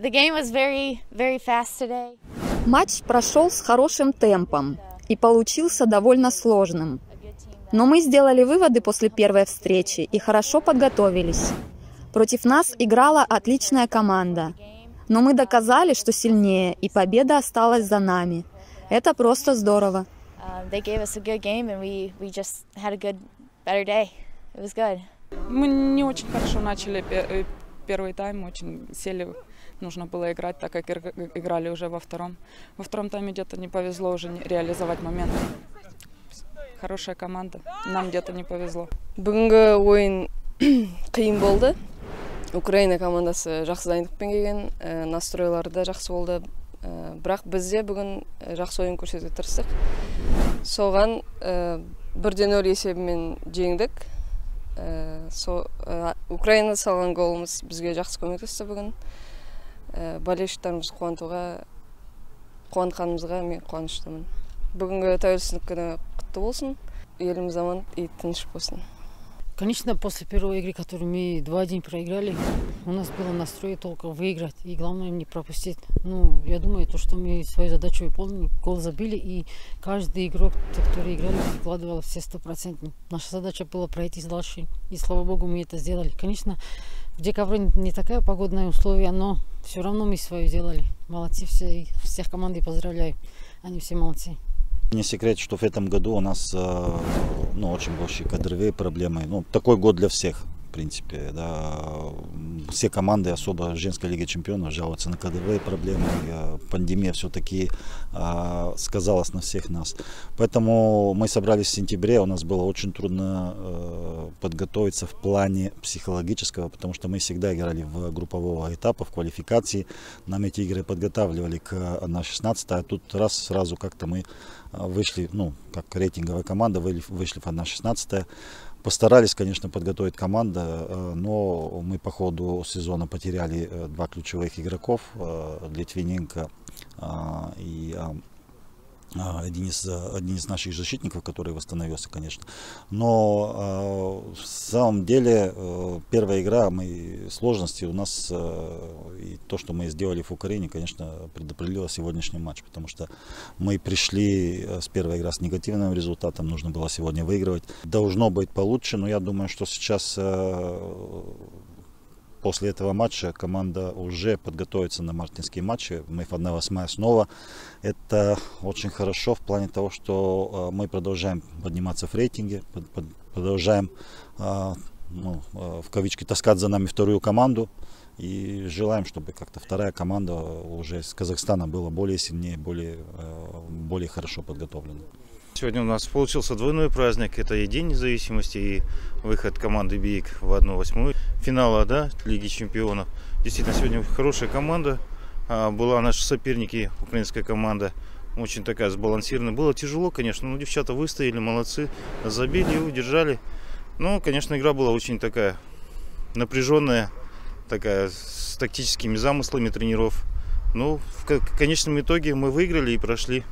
the game was very, very fast today. Матч прошел с хорошим темпом и получился довольно сложным. Но мы сделали выводы после первой встречи и хорошо подготовились. Против нас играла отличная команда. Но мы доказали, что сильнее, и победа осталась за нами. Это просто здорово. They gave us a good game, and we, we just had a good, better day. It was good. Мы не очень хорошо начали э, первый тайм, очень сели. Нужно было играть, так как ир- играли уже во втором. Во втором тайме где-то не повезло уже не- реализовать момент. Хорошая команда. Нам где-то не повезло. бүгінгі ойын қиын болды украина командасы жақсы дайындықпен келген ә, настройлары да жақсы болды ә, бірақ біз де бүгін ә, жақсы ойын көрсетуге тырыстық соған ә, бірде нөл есебімен жеңдік Ә, со, ә, украина салған голымыз бізге жақсы көмектесті бүгін. Ә, болельщиктарымызды қуантуға қуантқанымызға мен қуаныштымын. Бүгінгі тәуелсіздік күні құтты болсын. Еліміз аман и тыныш болсын. Конечно, после первой игры, которую мы два дня проиграли, у нас было настрой только выиграть и главное не пропустить. Ну, я думаю, то, что мы свою задачу выполнили, гол забили, и каждый игрок, те, которые играли, вкладывал все стопроцентно. Наша задача была пройти дальше, и слава богу, мы это сделали. Конечно, в декабре не такая погодная условия, но все равно мы свое сделали. Молодцы все, всех команды поздравляю. Они все молодцы. Не секрет, что в этом году у нас э, ну, очень большие кадровые проблемы. Ну, такой год для всех, принципе. Да. Все команды, особо женской лиги чемпионов, жалуются на кадровые проблемы. Э, Пандемия все-таки э, сказалась на всех нас. Поэтому мы собрались в сентябре. У нас было очень трудно э, подготовиться в плане психологического, потому что мы всегда играли в группового этапа, в квалификации. Нам эти игры подготавливали к на 16 а тут раз сразу как-то мы а, вышли, ну, как рейтинговая команда, выли- вышли в 1-16. Постарались, конечно, подготовить команда, э, но мы по ходу сезона потеряли э, два ключевых игроков, э, Литвиненко и один из, э, один из наших защитников, который восстановился, конечно. Но э, в самом деле э, первая игра, мы сложности у нас и то, что мы сделали в Украине, конечно, предопределило сегодняшний матч, потому что мы пришли с первой игры с негативным результатом, нужно было сегодня выигрывать. Должно быть получше, но я думаю, что сейчас После этого матча команда уже подготовится на мартинские матчи. Мы в 1-8 снова. Это очень хорошо в плане того, что э, мы продолжаем подниматься в рейтинге, продолжаем э, ну, э, в кавычки таскать за нами вторую команду. И желаем, чтобы как-то вторая команда уже из Казахстана была более сильнее, более, более хорошо подготовлена. Сегодня у нас получился двойной праздник. Это и День независимости, и выход команды БИК в 1-8 финала да, Лиги чемпионов. Действительно, сегодня хорошая команда. а, Была наши соперники, украинская команда. Очень такая сбалансированная. Было тяжело, конечно, но девчата выстояли, молодцы. Забили и удержали. Но, конечно, игра была очень такая напряженная, такая с тактическими замыслами тренеров. Но в ко- конечном итоге мы выиграли и прошли